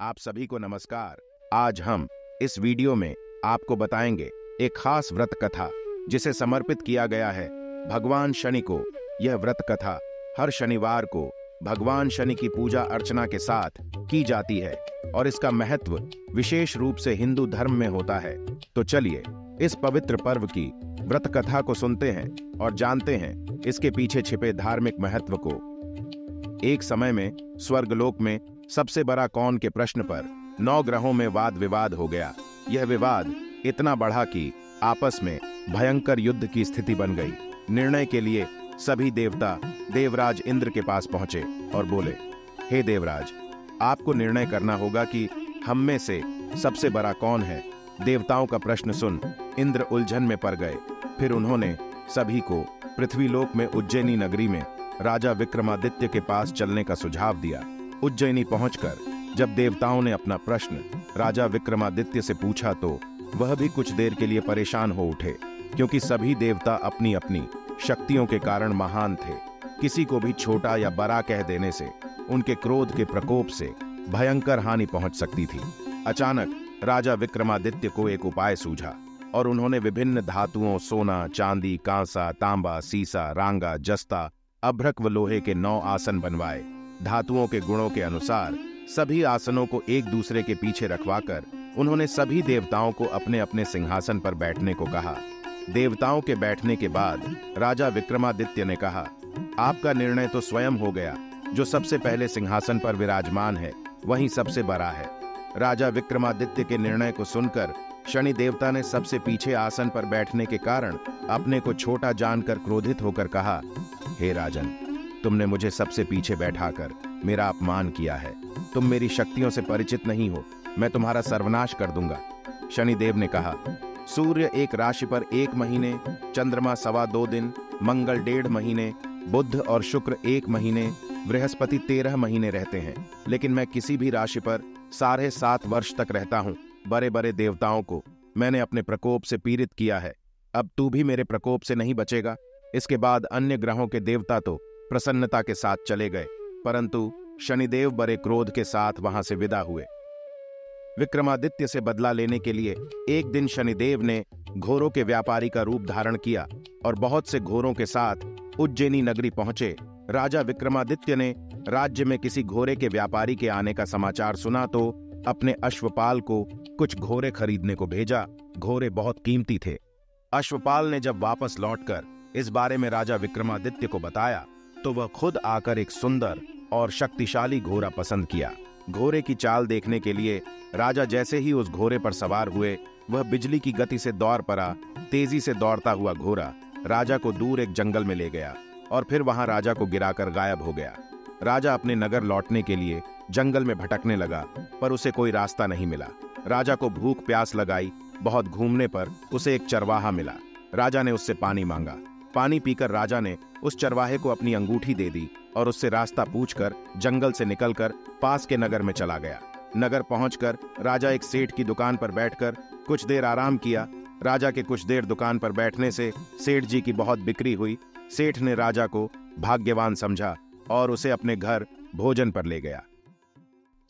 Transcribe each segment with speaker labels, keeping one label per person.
Speaker 1: आप सभी को नमस्कार। आज हम इस वीडियो में आपको बताएँगे एक खास व्रत कथा जिसे समर्पित किया गया है, भगवान शनि को। यह व्रत कथा हर शनिवार को भगवान शनि की पूजा अर्चना के साथ की जाती है और इसका महत्व विशेष रूप से हिंदू धर्म में होता है। तो चलिए इस पवित्र पर्व की व्रत कथा को सुनते हैं और जानते हैं इसके पीछे छिपे धार्मिक महत्व को। एक समय में स्वर्गलोक में सबसे बड़ा कौन के प्रश्न पर नौ ग्रहों में वाद विवाद हो गया। यह विवाद इतना बढ़ा कि आपस में भयंकर युद्ध की स्थिति बन गई। निर्णय के लिए सभी देवता देवराज इंद्र के पास पहुँचे और बोले, हे देवराज, आपको निर्णय करना होगा कि हम में से सबसे बड़ा कौन है? देवताओं का प्रश्न सुन इंद्र उलझन में पड़ गए। फिर उन्होंने सभी को पृथ्वीलोक में उज्जैनी नगरी में राजा विक्रमादित्य के पास चलने का सुझाव दिया। उज्जैनी पहुंचकर, जब देवताओं ने अपना प्रश्न राजा विक्रमादित्य से पूछा तो वह भी कुछ देर के लिए परेशान हो उठे, क्योंकि सभी देवता अपनी अपनी शक्तियों के कारण महान थे। किसी को भी छोटा या बड़ा कह देने से, उनके क्रोध के प्रकोप से भयंकर हानि पहुँच सकती थी। अचानक राजा विक्रमादित्य को एक उपाय सूझा, और उन्होंने विभिन्न धातुओं, सोना, चांदी, कांसा, तांबा, सीसा, रांगा, जस्ता, अभ्रक व लोहे के नौ आसन बनवाए। धातुओं के गुणों के अनुसार सभी आसनों को एक दूसरे के पीछे रखवाकर उन्होंने सभी देवताओं को अपने अपने सिंहासन पर बैठने को कहा। देवताओं के बैठने के बाद राजा विक्रमादित्य ने कहा, आपका निर्णय तो स्वयं हो गया। जो सबसे पहले सिंहासन पर विराजमान है, वही सबसे बड़ा है। राजा विक्रमादित्य के निर्णय को सुनकर शनि देवता ने सबसे पीछे आसन पर बैठने के कारण अपने को छोटा जानकर क्रोधित होकर कहा, हे राजन तुमने मुझे सबसे पीछे बैठाकर मेरा अपमान किया है। तुम मेरी शक्तियों से परिचित नहीं हो। मैं तुम्हारा सर्वनाश कर दूँगा। शनिदेव ने कहा, सूर्य एक राशि पर एक महीने, चंद्रमा सवा दो दिन, मंगल डेढ़ महीने बुद्ध और शुक्र एक महीने, बृहस्पति तेरह महीने रहते हैं। लेकिन मैं किसी भी राशि पर साढ़े सात वर्ष तक रहता हूँ। बड़े बड़े देवताओं को मैंने अपने प्रकोप से पीड़ित किया है। अब तू भी मेरे प्रकोप से नहीं बचेगा। इसके बाद अन्य ग्रहों के देवता तो प्रसन्नता के साथ चले गए, परंतु शनिदेव बड़े क्रोध के साथ वहाँ से विदा हुए। विक्रमादित्य से बदला लेने के लिए एक दिन शनिदेव ने घोरों के व्यापारी का रूप धारण किया और बहुत से घोरों के साथ उज्जैनी नगरी पहुँचे। राजा विक्रमादित्य ने राज्य में किसी घोड़े के व्यापारी के आने का समाचार सुना तो अपने अश्वपाल को कुछ घोड़े खरीदने को भेजा। घोरे बहुत कीमती थे। अश्वपाल ने जब वापस लौटकर इस बारे में राजा विक्रमादित्य को बताया तो वह खुद आकर एक सुंदर और शक्तिशाली घोड़ा पसंद किया। घोड़े की चाल देखने के लिए राजा जैसे ही उस घोड़े पर सवार हुए, वह बिजली की गति से दौड़ पड़ा, तेज़ी से दौड़ता हुआ घोड़ा राजा को दूर एक जंगल में ले गया और फिर वहाँ राजा को गिराकर गायब हो गया। राजा अपने नगर लौटने के लिए जंगल में भटकने लगा, पर उसे कोई रास्ता नहीं मिला। राजा को भूख प्यास लगाई, बहुत घूमने पर उसे एक चरवाहा मिला। राजा ने उससे पानी मांगा। पानी पीकर राजा ने उस चरवाहे को अपनी अंगूठी दे दी और उससे रास्ता पूछकर जंगल से निकलकर पास के नगर में चला गया। नगर पहुंचकर राजा एक सेठ की दुकान पर बैठकर कुछ देर आराम किया। राजा के कुछ देर दुकान पर बैठने से सेठ जी की बहुत बिक्री हुई। सेठ ने राजा को भाग्यवान समझा और उसे अपने घर भोजन पर ले गया।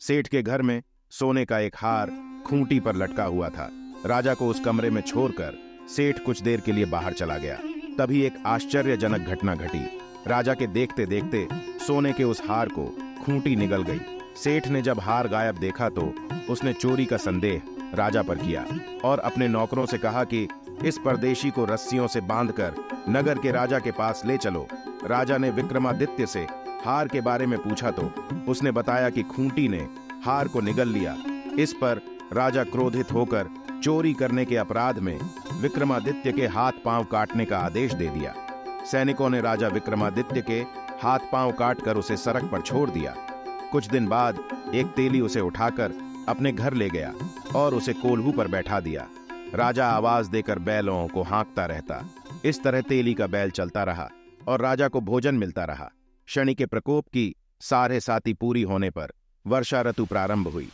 Speaker 1: सेठ के घर में सोने का एक हार खूंटी पर लटका हुआ था। राजा को उस कमरे में छोड़कर सेठ कुछ देर के लिए बाहर चला गया। तभी एक आश्चर्यजनक घटना घटी। राजा के देखते देखते सोने के उस हार को खूंटी निगल गई। सेठ ने जब हार गायब देखा तो उसने चोरी का संदेह राजा पर किया और अपने नौकरों से कहा कि इस परदेशी को रस्सियों से बांधकर नगर के राजा के पास ले चलो। राजा ने विक्रमादित्य से हार के बारे में पूछा तो उसने बताया कि खूंटी ने हार को निगल लिया। इस पर राजा क्रोधित होकर चोरी करने के अपराध में विक्रमादित्य के हाथ पाँव काटने का आदेश दे दिया। सैनिकों ने राजा विक्रमादित्य के हाथ पाँव काटकर उसे सड़क पर छोड़ दिया। कुछ दिन बाद एक तेली उसे उठाकर अपने घर ले गया और उसे कोल्हू पर बैठा दिया। राजा आवाज़ देकर बैलों को हाँकता रहता। इस तरह तेली का बैल चलता रहा और राजा को भोजन मिलता रहा। शनि के प्रकोप की सारे साथी पूरी होने पर वर्षा ऋतु प्रारंभ हुई।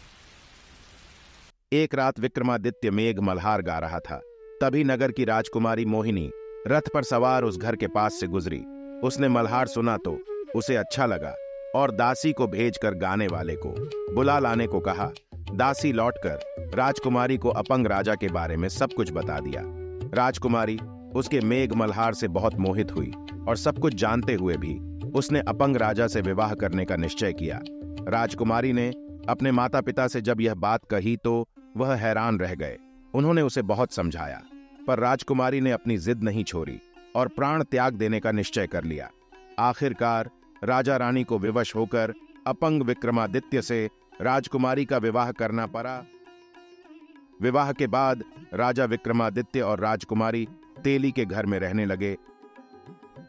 Speaker 1: एक रात विक्रमादित्य मेघ मल्हार गा रहा था। तभी नगर की राजकुमारी मोहिनी रथ पर सवार उस घर के पास से गुजरी। उसने मल्हार सुना तो उसे अच्छा लगा और दासी को भेजकर गाने वाले को, बुला लाने को कहा। दासी लौटकर राजकुमारी को अपंग राजा के बारे में सब कुछ बता दिया। राजकुमारी उसके मेघ मल्हार से बहुत मोहित हुई और सब कुछ जानते हुए भी उसने अपंग राजा से विवाह करने का निश्चय किया। राजकुमारी ने अपने माता पिता से जब यह बात कही तो वह हैरान रह गए। उन्होंने उसे बहुत समझाया, पर राजकुमारी ने अपनी जिद नहीं छोड़ी और प्राण त्याग देने का निश्चय कर लिया। आखिरकार, राजा रानी को विवश होकर अपंग विक्रमादित्य से राजकुमारी का विवाह करना पड़ा। विवाह के बाद राजा विक्रमादित्य और राजकुमारी तेली के घर में रहने लगे।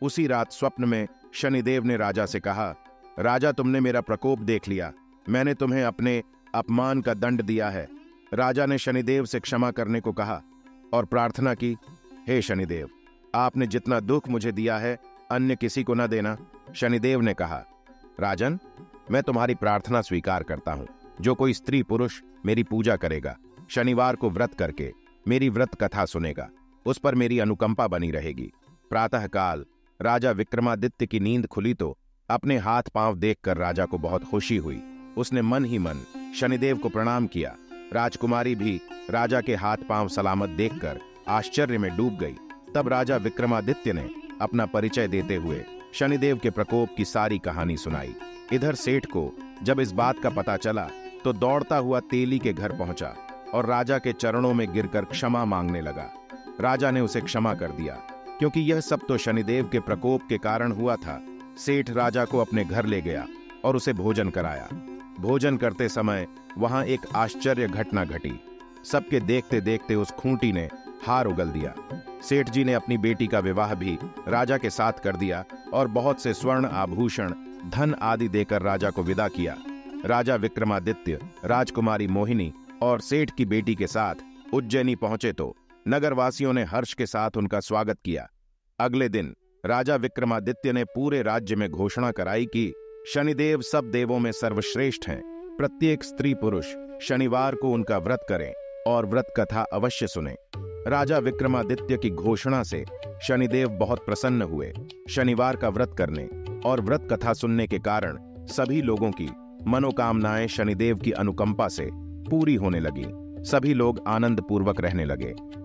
Speaker 1: उसी रात स्वप्न में शनिदेव ने राजा से कहा, राजा, तुमने मेरा प्रकोप देख लिया। मैंने तुम्हें अपने अपमान का दंड दिया है। राजा ने शनिदेव से क्षमा करने को कहा और प्रार्थना की, हे शनिदेव, आपने जितना दुख मुझे दिया है, अन्य किसी को न देना। शनिदेव ने कहा, राजन, मैं तुम्हारी प्रार्थना स्वीकार करता हूँ। जो कोई स्त्री पुरुष मेरी पूजा करेगा, शनिवार को व्रत करके मेरी व्रत कथा सुनेगा, उस पर मेरी अनुकंपा बनी रहेगी। प्रातःकाल राजा विक्रमादित्य की नींद खुली तो अपने हाथ पाँव देखकर राजा को बहुत खुशी हुई। उसने मन ही मन शनिदेव को प्रणाम किया राजकुमारी भी राजा के हाथ पाँव सलामत देखकर आश्चर्य में डूब गई। तब राजा विक्रमादित्य ने अपना परिचय देते हुए शनिदेव के प्रकोप की सारी कहानी सुनाई। इधर सेठ को जब इस बात का पता चला तो दौड़ता हुआ तेली के घर पहुँचा और राजा के चरणों में गिरकर क्षमा मांगने लगा। राजा ने उसे क्षमा कर दिया, क्योंकि यह सब तो शनिदेव के प्रकोप के कारण हुआ था। सेठ राजा को अपने घर ले गया और उसे भोजन कराया। भोजन करते समय वहाँ एक आश्चर्य घटना घटी। सबके देखते देखते उस खूंटी ने हार उगल दिया। सेठ जी ने अपनी बेटी का विवाह भी राजा के साथ कर दिया और बहुत से स्वर्ण आभूषण, धन आदि देकर राजा को विदा किया। राजा विक्रमादित्य, राजकुमारी मोहिनी और सेठ की बेटी के साथ उज्जैनी पहुँचे तो नगरवासियों ने हर्ष के साथ उनका स्वागत किया। अगले दिन राजा विक्रमादित्य ने पूरे राज्य में घोषणा कराई कि शनिदेव सब देवों में सर्वश्रेष्ठ हैं। प्रत्येक स्त्री पुरुष शनिवार को उनका व्रत करें और व्रत कथा अवश्य सुने। राजा विक्रमादित्य की घोषणा से शनिदेव बहुत प्रसन्न हुए, शनिवार का व्रत करने और व्रत कथा सुनने के कारण सभी लोगों की मनोकामनाएँ शनिदेव की अनुकंपा से पूरी होने लगी। सभी लोग आनंद पूर्वक रहने लगे।